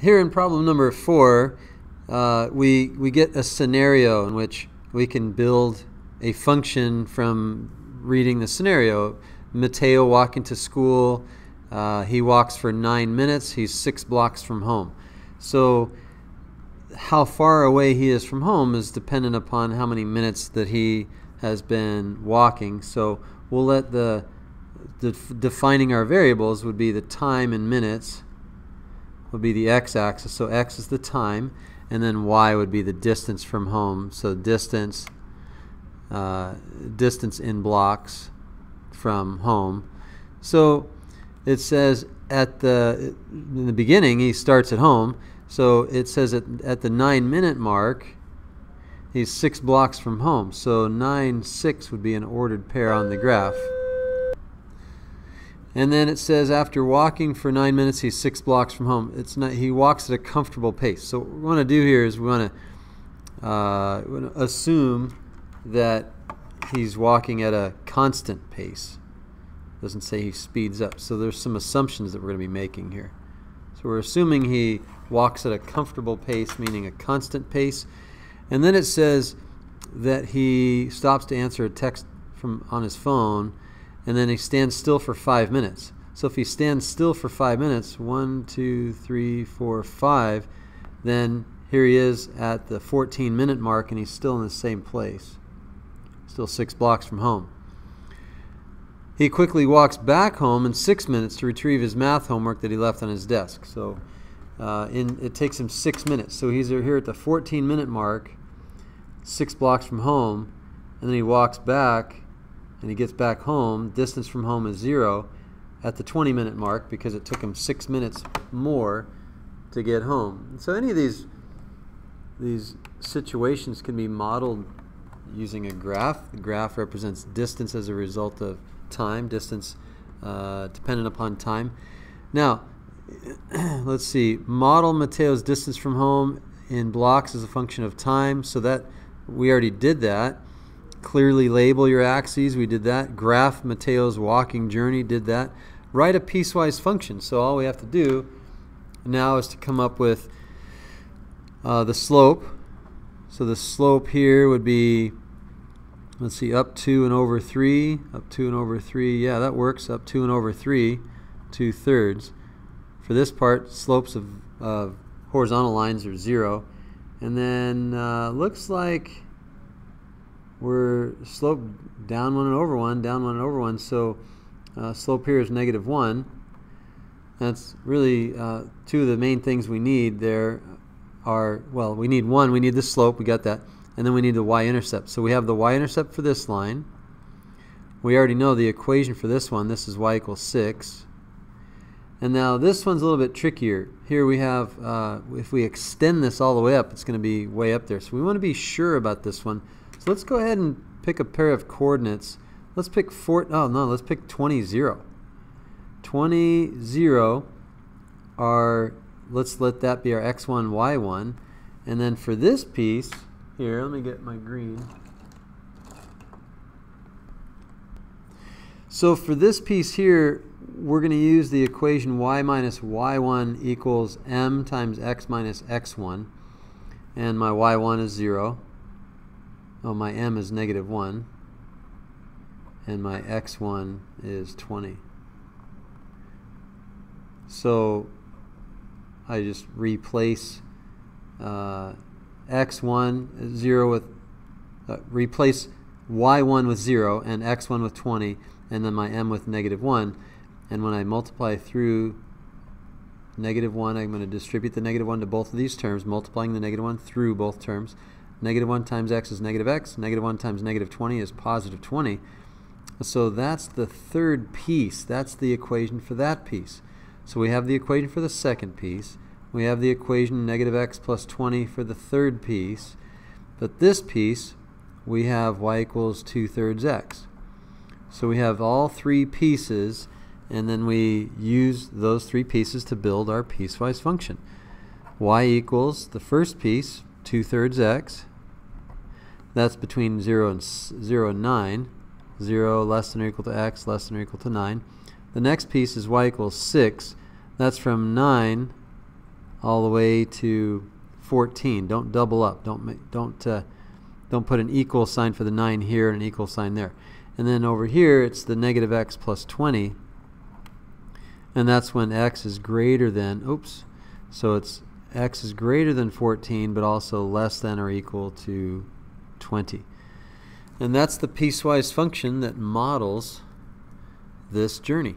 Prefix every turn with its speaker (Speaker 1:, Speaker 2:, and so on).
Speaker 1: here in problem number four, uh, we, we get a scenario in which we can build a function from reading the scenario. Mateo walking to school, uh, he walks for nine minutes, he's six blocks from home. So, how far away he is from home is dependent upon how many minutes that he has been walking. So, we'll let the, the defining our variables would be the time in minutes would be the x-axis. So x is the time, and then y would be the distance from home. So distance, uh, distance in blocks from home. So it says at the in the beginning he starts at home. So it says at, at the nine minute mark he's six blocks from home. So nine six would be an ordered pair on the graph. And then it says after walking for nine minutes, he's six blocks from home. It's not. He walks at a comfortable pace. So what we want to do here is we want to uh, assume that he's walking at a constant pace. It doesn't say he speeds up. So there's some assumptions that we're going to be making here. So we're assuming he walks at a comfortable pace, meaning a constant pace. And then it says that he stops to answer a text from on his phone and then he stands still for five minutes. So if he stands still for five minutes, one, two, three, four, five, then here he is at the 14 minute mark and he's still in the same place, still six blocks from home. He quickly walks back home in six minutes to retrieve his math homework that he left on his desk. So uh, in, it takes him six minutes. So he's here at the 14 minute mark, six blocks from home, and then he walks back and he gets back home, distance from home is zero at the 20 minute mark because it took him six minutes more to get home. So any of these these situations can be modeled using a graph. The graph represents distance as a result of time, distance uh, dependent upon time. Now, let's see. Model Mateo's distance from home in blocks as a function of time. So that we already did that. Clearly label your axes. We did that. Graph Mateo's walking journey. Did that. Write a piecewise function. So all we have to do now is to come up with uh, the slope. So the slope here would be, let's see, up 2 and over 3. Up 2 and over 3. Yeah, that works. Up 2 and over 3. 2 thirds. For this part, slopes of uh, horizontal lines are 0. And then uh, looks like we're slope down one and over one, down one and over one. So uh, slope here is negative one. That's really uh, two of the main things we need there are, well, we need one, we need the slope, we got that, and then we need the y-intercept. So we have the y-intercept for this line. We already know the equation for this one. This is y equals 6. And now this one's a little bit trickier. Here we have, uh, if we extend this all the way up, it's going to be way up there. So we want to be sure about this one. Let's go ahead and pick a pair of coordinates. Let's pick four, oh no, let's pick 20, 0. 20, 0 are, let's let that be our x1, y1. And then for this piece, here, let me get my green. So for this piece here, we're going to use the equation y minus y1 equals m times x minus x1. And my y1 is 0 oh, my m is negative 1, and my x1 is 20. So I just replace uh, x1, 0 with, uh, replace y1 with 0 and x1 with 20, and then my m with negative 1. And when I multiply through negative 1, I'm going to distribute the negative 1 to both of these terms, multiplying the negative 1 through both terms. Negative 1 times x is negative x. Negative 1 times negative 20 is positive 20. So that's the third piece. That's the equation for that piece. So we have the equation for the second piece. We have the equation negative x plus 20 for the third piece. But this piece, we have y equals 2 thirds x. So we have all three pieces, and then we use those three pieces to build our piecewise function. y equals the first piece, 2 thirds x. That's between 0 and, 0 and 9. 0 less than or equal to x, less than or equal to 9. The next piece is y equals 6. That's from 9 all the way to 14. Don't double up. Don't don't uh, don't put an equal sign for the 9 here and an equal sign there. And then over here, it's the negative x plus 20. And that's when x is greater than, oops, so it's x is greater than 14, but also less than or equal to 20. And that's the piecewise function that models this journey.